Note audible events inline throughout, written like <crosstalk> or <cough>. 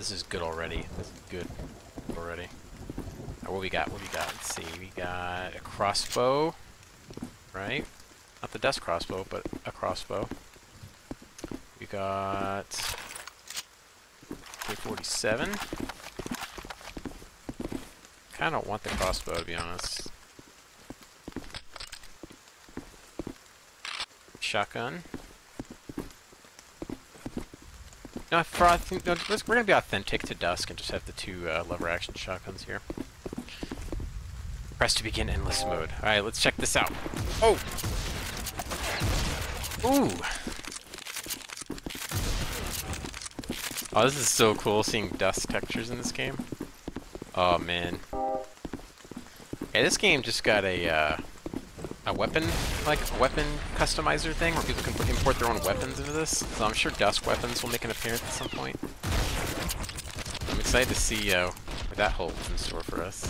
this is good already. This is good already. Right, what we got? What we got? Let's see. We got a crossbow, right? Not the Dusk crossbow, but a crossbow. We got K47. Kind of want the crossbow to be honest. Shotgun. No, for, I think no, we're gonna be authentic to Dusk and just have the two uh, lever action shotguns here. Press to begin endless mode. All right, let's check this out. Oh. Ooh. Oh, this is so cool seeing Dusk textures in this game. Oh man. Yeah, this game just got a uh, a weapon, like weapon customizer thing where people can import their own weapons into this. So I'm sure Dusk weapons will make an appearance at some point. I'm excited to see uh, what that holds in store for us.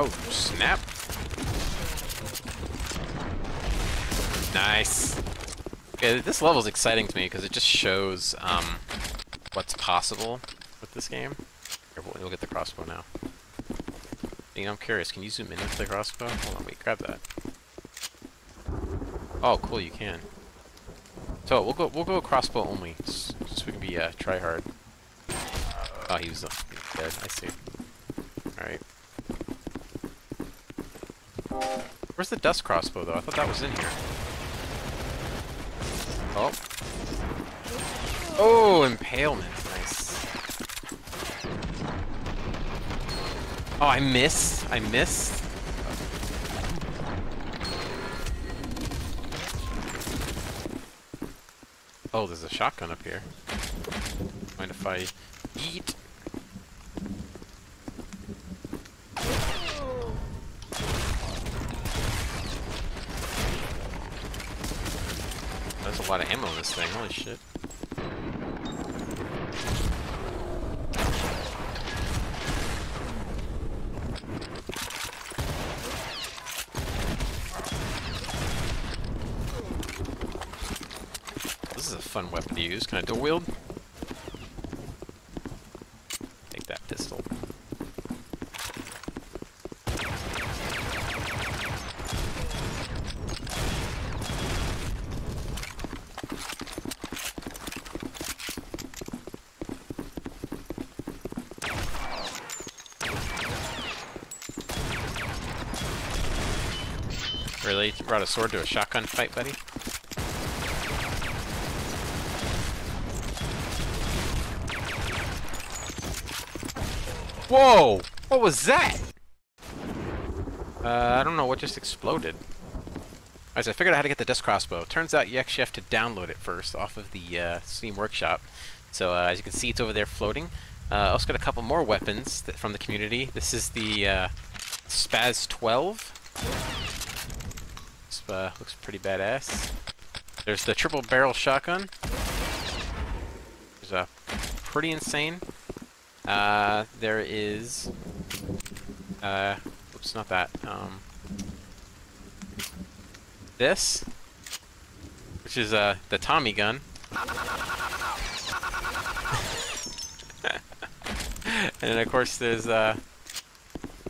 Oh, snap. Nice. Yeah, this level is exciting to me because it just shows um, what's possible with this game. We'll, get the crossbow now. You know, I'm curious, can you zoom in with the crossbow? Hold on, wait, grab that. Oh, cool, you can. So we'll go we'll go crossbow only, just, so we can be uh, try hard. Oh, he was uh, dead. I see. All right. Where's the Dusk crossbow though? I thought that was in here. Oh. Oh, impalement. Nice. Oh, I missed. I missed. Oh, there's a shotgun up here. Mind if I eat? There's a lot of ammo in this thing, holy shit. This is a fun weapon to use. Can I dual wield? Take that pistol. Really? You brought a sword to a shotgun fight, buddy? Whoa! What was that? Uh, I don't know what just exploded. As I figured out how to get the Dusk crossbow. Turns out you actually have to download it first off of the uh, Steam Workshop. So uh, as you can see, it's over there floating. Uh, also got a couple more weapons that, from the community. This is the uh, Spaz 12. This uh, looks pretty badass. There's the triple barrel shotgun. There's a pretty insane. Uh, there is, uh, oops, not that. Um, this, which is uh the Tommy gun. <laughs> and then of course there's uh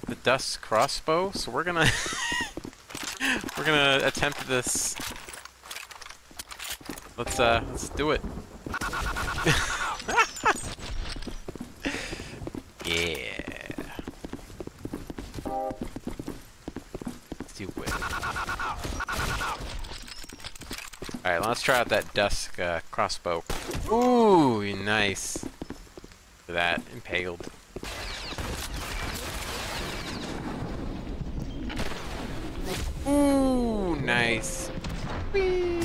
the Dusk crossbow. So we're gonna <laughs> we're gonna attempt this. Let's uh let's do it. <laughs> Yeah. It. Alright, let's try out that dusk uh, crossbow. Ooh, nice. For that, impaled. Ooh, nice. Whee!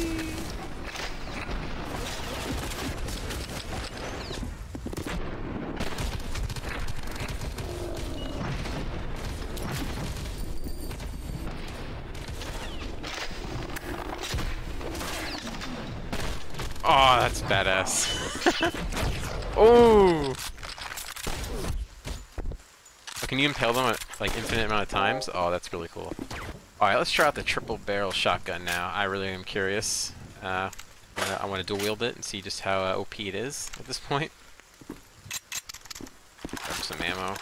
Oh, that's badass. <laughs> oh! Can you impale them at like infinite amount of times? Oh, that's really cool. Alright, let's try out the triple barrel shotgun now. I really am curious. Uh, I want to dual wield it and see just how uh, OP it is at this point. Grab some ammo.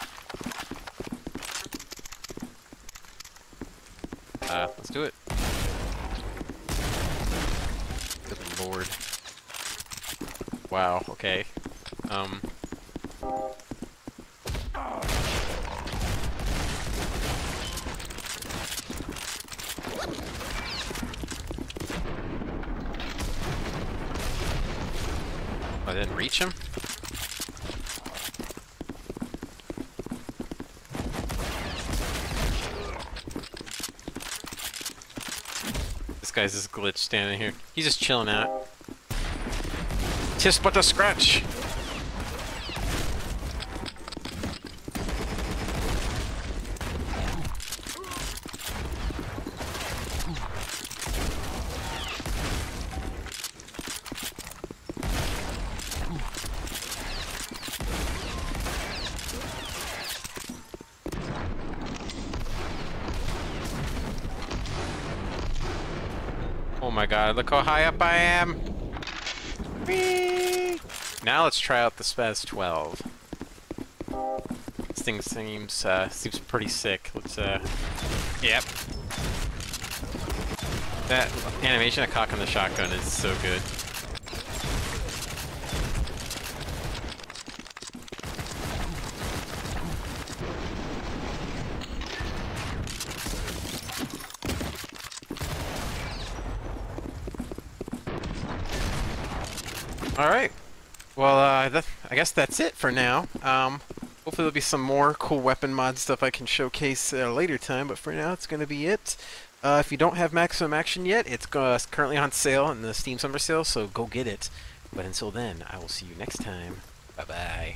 Uh, let's do it. Good lord. Wow, okay. Um. I didn't reach him? This guy's just glitched standing here. He's just chilling out. Tis but a scratch! Oh my god, look how high up I am! Whee! Now let's try out the Spaz 12. This thing seems, uh, seems pretty sick. Let's, uh... Yep. That animation of cocking the shotgun is so good. Alright. Well, uh, I guess that's it for now. Um, hopefully there'll be some more cool weapon mod stuff I can showcase at a later time, but for now it's going to be it. Uh, if you don't have Maximum Action yet, it's uh, currently on sale in the Steam Summer Sale, so go get it. But until then, I will see you next time. Bye-bye.